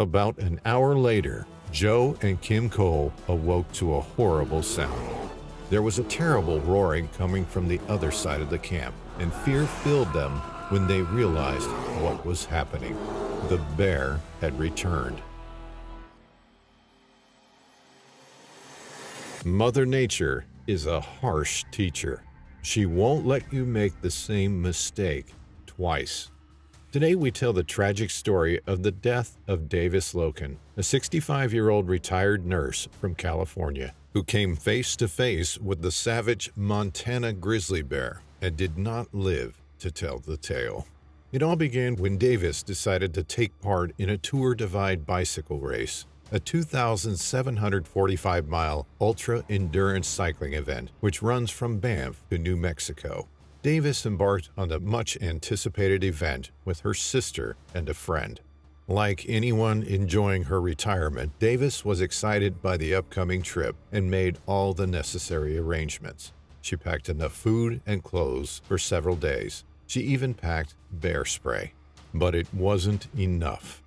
About an hour later, Joe and Kim Cole awoke to a horrible sound. There was a terrible roaring coming from the other side of the camp, and fear filled them when they realized what was happening. The bear had returned. Mother Nature is a harsh teacher. She won't let you make the same mistake twice. Today we tell the tragic story of the death of Davis Lokan, a 65-year-old retired nurse from California who came face to face with the savage Montana grizzly bear and did not live to tell the tale. It all began when Davis decided to take part in a Tour Divide bicycle race a 2,745 mile ultra endurance cycling event which runs from Banff to New Mexico. Davis embarked on the much anticipated event with her sister and a friend. Like anyone enjoying her retirement, Davis was excited by the upcoming trip and made all the necessary arrangements. She packed enough food and clothes for several days. She even packed bear spray. But it wasn't enough.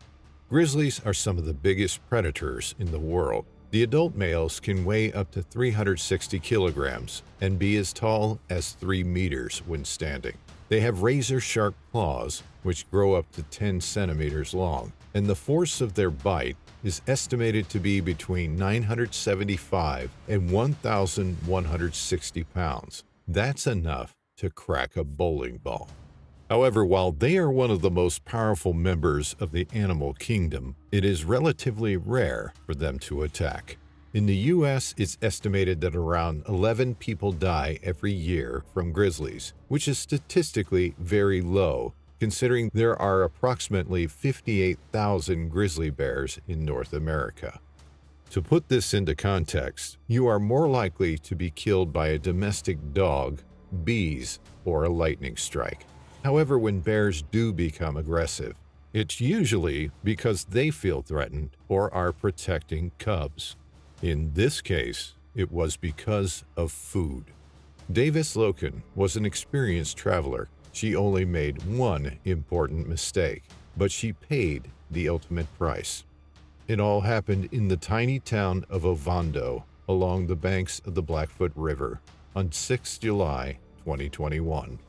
Grizzlies are some of the biggest predators in the world. The adult males can weigh up to 360 kilograms and be as tall as 3 meters when standing. They have razor-sharp claws, which grow up to 10 centimeters long, and the force of their bite is estimated to be between 975 and 1,160 pounds. That's enough to crack a bowling ball. However, while they are one of the most powerful members of the animal kingdom, it is relatively rare for them to attack. In the U.S., it's estimated that around 11 people die every year from grizzlies, which is statistically very low, considering there are approximately 58,000 grizzly bears in North America. To put this into context, you are more likely to be killed by a domestic dog, bees, or a lightning strike. However, when bears do become aggressive, it's usually because they feel threatened or are protecting cubs. In this case, it was because of food. Davis Lokan was an experienced traveler. She only made one important mistake, but she paid the ultimate price. It all happened in the tiny town of Ovando along the banks of the Blackfoot River on 6 July 2021.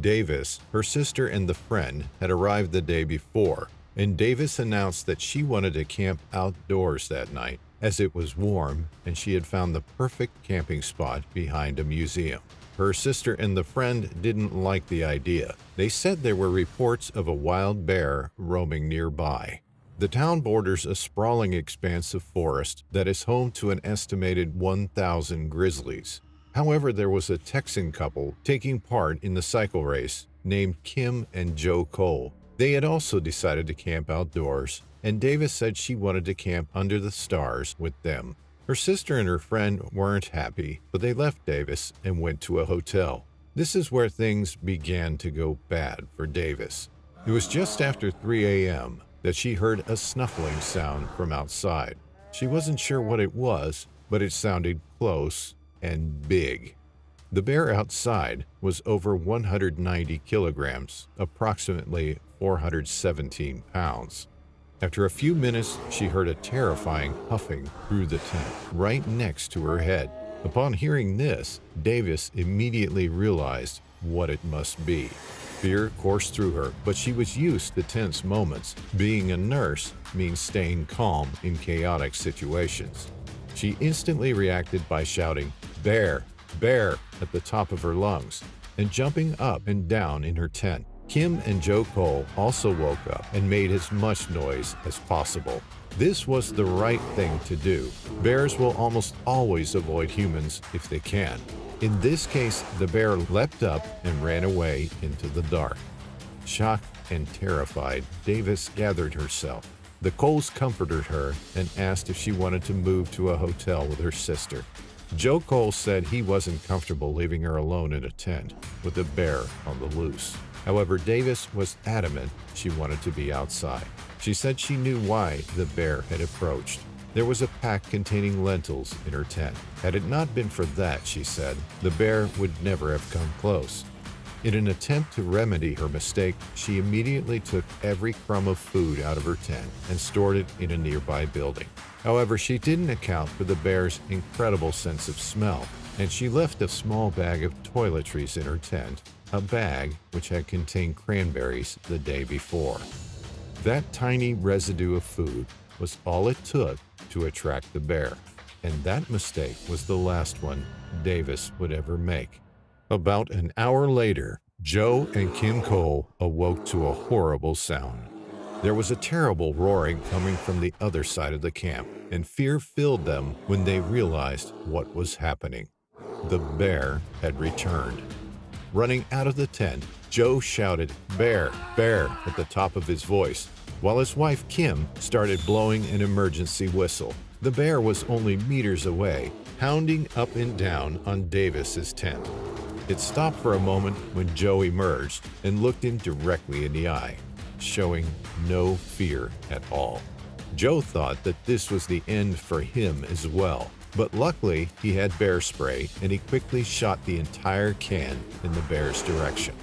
Davis, her sister, and the friend had arrived the day before, and Davis announced that she wanted to camp outdoors that night as it was warm and she had found the perfect camping spot behind a museum. Her sister and the friend didn't like the idea. They said there were reports of a wild bear roaming nearby. The town borders a sprawling expanse of forest that is home to an estimated 1,000 grizzlies. However, there was a Texan couple taking part in the cycle race named Kim and Joe Cole. They had also decided to camp outdoors, and Davis said she wanted to camp under the stars with them. Her sister and her friend weren't happy, but they left Davis and went to a hotel. This is where things began to go bad for Davis. It was just after 3 a.m. that she heard a snuffling sound from outside. She wasn't sure what it was, but it sounded close and big. The bear outside was over 190 kilograms, approximately 417 pounds. After a few minutes, she heard a terrifying huffing through the tent, right next to her head. Upon hearing this, Davis immediately realized what it must be. Fear coursed through her, but she was used to tense moments. Being a nurse means staying calm in chaotic situations. She instantly reacted by shouting, Bear! Bear! at the top of her lungs and jumping up and down in her tent. Kim and Joe Cole also woke up and made as much noise as possible. This was the right thing to do. Bears will almost always avoid humans if they can. In this case, the bear leapt up and ran away into the dark. Shocked and terrified, Davis gathered herself. The Coles comforted her and asked if she wanted to move to a hotel with her sister. Joe Cole said he wasn't comfortable leaving her alone in a tent with a bear on the loose. However, Davis was adamant she wanted to be outside. She said she knew why the bear had approached. There was a pack containing lentils in her tent. Had it not been for that, she said, the bear would never have come close. In an attempt to remedy her mistake, she immediately took every crumb of food out of her tent and stored it in a nearby building. However, she didn't account for the bear's incredible sense of smell, and she left a small bag of toiletries in her tent, a bag which had contained cranberries the day before. That tiny residue of food was all it took to attract the bear, and that mistake was the last one Davis would ever make. About an hour later, Joe and Kim Cole awoke to a horrible sound. There was a terrible roaring coming from the other side of the camp, and fear filled them when they realized what was happening. The bear had returned. Running out of the tent, Joe shouted, Bear, bear, at the top of his voice, while his wife Kim started blowing an emergency whistle. The bear was only meters away, pounding up and down on Davis's tent. It stopped for a moment when Joe emerged and looked him directly in the eye, showing no fear at all. Joe thought that this was the end for him as well, but luckily he had bear spray and he quickly shot the entire can in the bear's direction.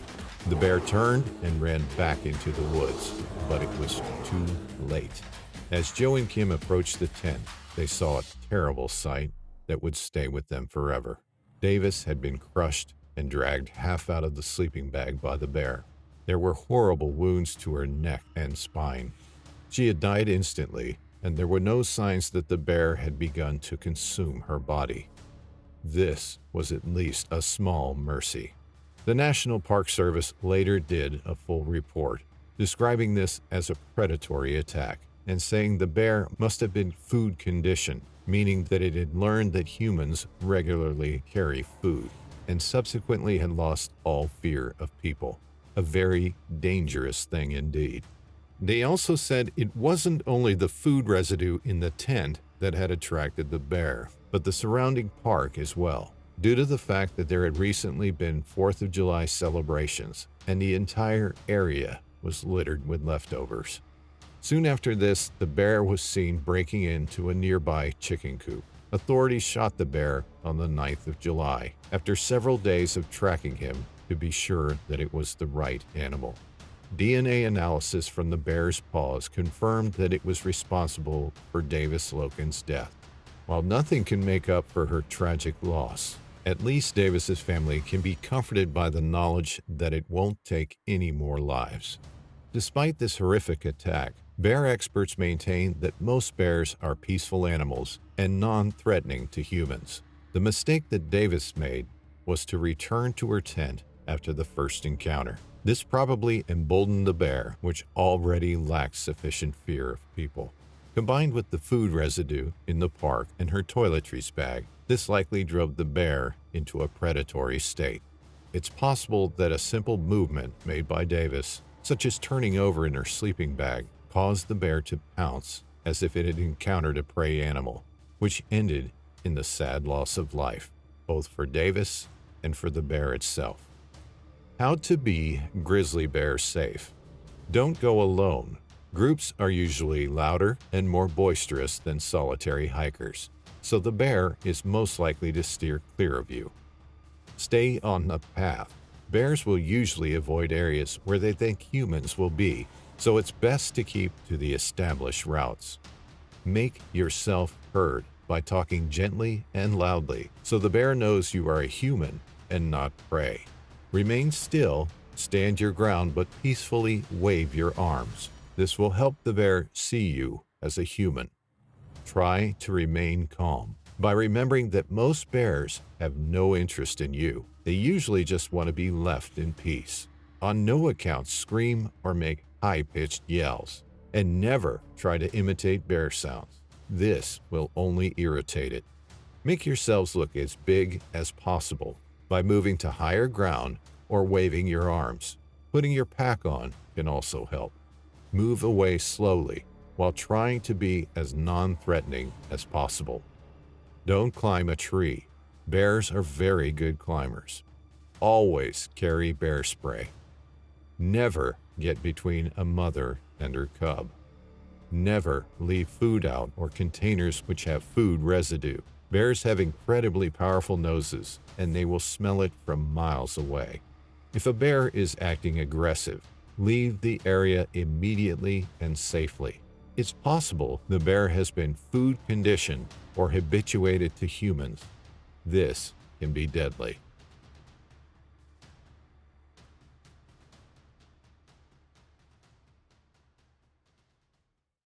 The bear turned and ran back into the woods, but it was too late. As Joe and Kim approached the tent, they saw a terrible sight that would stay with them forever. Davis had been crushed and dragged half out of the sleeping bag by the bear. There were horrible wounds to her neck and spine. She had died instantly, and there were no signs that the bear had begun to consume her body. This was at least a small mercy. The National Park Service later did a full report, describing this as a predatory attack and saying the bear must have been food conditioned, meaning that it had learned that humans regularly carry food and subsequently had lost all fear of people. A very dangerous thing indeed. They also said it wasn't only the food residue in the tent that had attracted the bear, but the surrounding park as well, due to the fact that there had recently been 4th of July celebrations and the entire area was littered with leftovers. Soon after this, the bear was seen breaking into a nearby chicken coop. Authorities shot the bear on the 9th of July after several days of tracking him to be sure that it was the right animal. DNA analysis from the bear's paws confirmed that it was responsible for Davis Lokan's death. While nothing can make up for her tragic loss, at least Davis's family can be comforted by the knowledge that it won't take any more lives. Despite this horrific attack, bear experts maintain that most bears are peaceful animals and non-threatening to humans. The mistake that Davis made was to return to her tent after the first encounter. This probably emboldened the bear, which already lacked sufficient fear of people. Combined with the food residue in the park and her toiletries bag, this likely drove the bear into a predatory state. It's possible that a simple movement made by Davis, such as turning over in her sleeping bag, caused the bear to pounce as if it had encountered a prey animal, which ended in the sad loss of life, both for Davis and for the bear itself. How to be grizzly bear safe. Don't go alone. Groups are usually louder and more boisterous than solitary hikers, so the bear is most likely to steer clear of you. Stay on the path. Bears will usually avoid areas where they think humans will be, so it's best to keep to the established routes. Make yourself heard by talking gently and loudly so the bear knows you are a human and not prey. Remain still, stand your ground, but peacefully wave your arms. This will help the bear see you as a human. Try to remain calm by remembering that most bears have no interest in you. They usually just want to be left in peace. On no account scream or make high-pitched yells. And never try to imitate bear sounds. This will only irritate it. Make yourselves look as big as possible by moving to higher ground or waving your arms. Putting your pack on can also help. Move away slowly while trying to be as non-threatening as possible. Don't climb a tree. Bears are very good climbers. Always carry bear spray. Never get between a mother and her cub. Never leave food out or containers which have food residue. Bears have incredibly powerful noses, and they will smell it from miles away. If a bear is acting aggressive, leave the area immediately and safely. It's possible the bear has been food conditioned or habituated to humans. This can be deadly.